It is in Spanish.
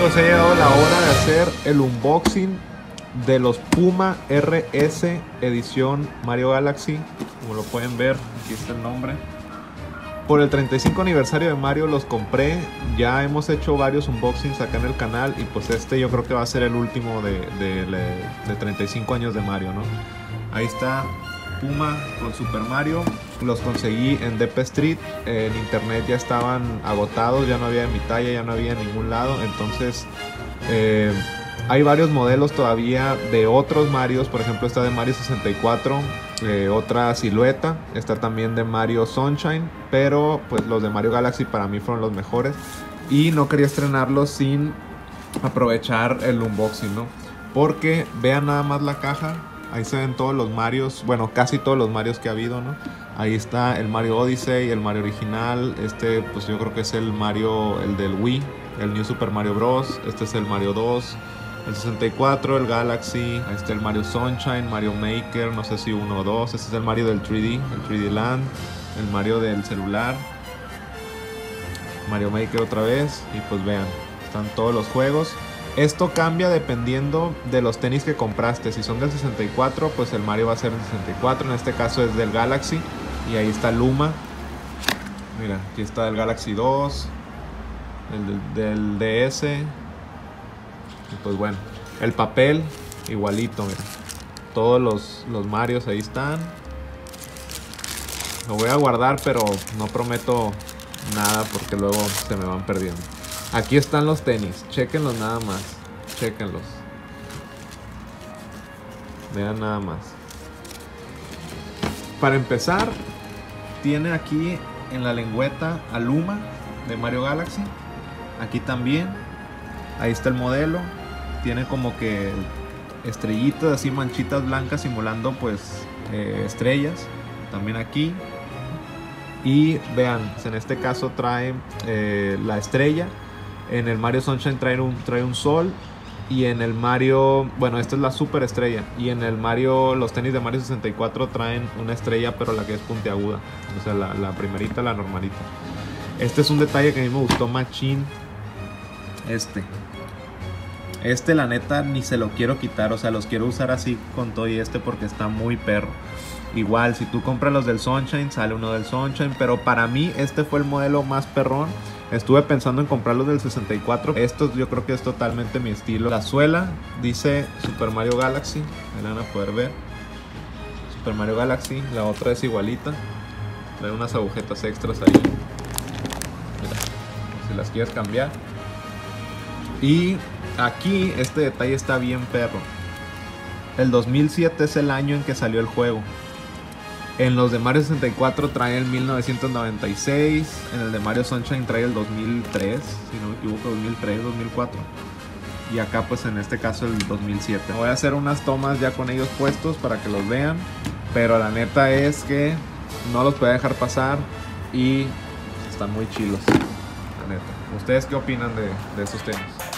amigos, ha llegado la hora de hacer el unboxing de los Puma RS edición Mario Galaxy. Como lo pueden ver, aquí está el nombre. Por el 35 aniversario de Mario los compré. Ya hemos hecho varios unboxings acá en el canal y pues este yo creo que va a ser el último de, de, de 35 años de Mario, ¿no? Ahí está Puma con Super Mario. Los conseguí en DP Street. En internet ya estaban agotados, ya no había en mi talla, ya no había en ningún lado. Entonces, eh, hay varios modelos todavía de otros Marios. Por ejemplo, está de Mario 64, eh, otra silueta. Está también de Mario Sunshine. Pero, pues, los de Mario Galaxy para mí fueron los mejores. Y no quería estrenarlos sin aprovechar el unboxing, ¿no? Porque vean nada más la caja Ahí se ven todos los Marios, bueno, casi todos los Marios que ha habido, ¿no? Ahí está el Mario Odyssey, el Mario original, este pues yo creo que es el Mario, el del Wii, el New Super Mario Bros. Este es el Mario 2, el 64, el Galaxy, ahí está el Mario Sunshine, Mario Maker, no sé si uno o dos, este es el Mario del 3D, el 3D Land, el Mario del celular, Mario Maker otra vez, y pues vean, están todos los juegos. Esto cambia dependiendo de los tenis que compraste. Si son del 64, pues el Mario va a ser del 64. En este caso es del Galaxy. Y ahí está Luma. Mira, aquí está el Galaxy 2. El del, DS. Y pues bueno, el papel igualito, mira. Todos los, los Marios ahí están. Lo voy a guardar, pero no prometo nada porque luego se me van perdiendo. Aquí están los tenis. Chequenlos nada más. Chequenlos. Vean nada más. Para empezar, tiene aquí en la lengüeta Aluma de Mario Galaxy. Aquí también. Ahí está el modelo. Tiene como que estrellitas, así manchitas blancas simulando pues eh, estrellas. También aquí. Y vean, en este caso trae eh, la estrella en el Mario Sunshine trae un, trae un sol. Y en el Mario, bueno, esta es la super estrella. Y en el Mario, los tenis de Mario 64 traen una estrella, pero la que es puntiaguda. O sea, la, la primerita, la normalita. Este es un detalle que a mí me gustó machín. Este. Este, la neta, ni se lo quiero quitar. O sea, los quiero usar así con todo y este porque está muy perro. Igual, si tú compras los del Sunshine, sale uno del Sunshine. Pero para mí, este fue el modelo más perrón. Estuve pensando en comprarlos del 64. Estos yo creo que es totalmente mi estilo. La suela dice Super Mario Galaxy. Ahí van a poder ver. Super Mario Galaxy. La otra es igualita. Trae unas agujetas extras ahí. Mira, si las quieres cambiar. Y aquí este detalle está bien perro. El 2007 es el año en que salió el juego. En los de Mario 64 trae el 1996. En el de Mario Sunshine trae el 2003. Si no me equivoco, 2003, 2004. Y acá pues en este caso el 2007. Voy a hacer unas tomas ya con ellos puestos para que los vean. Pero la neta es que no los puedo dejar pasar. Y están muy chilos. La neta. ¿Ustedes qué opinan de, de estos tenis?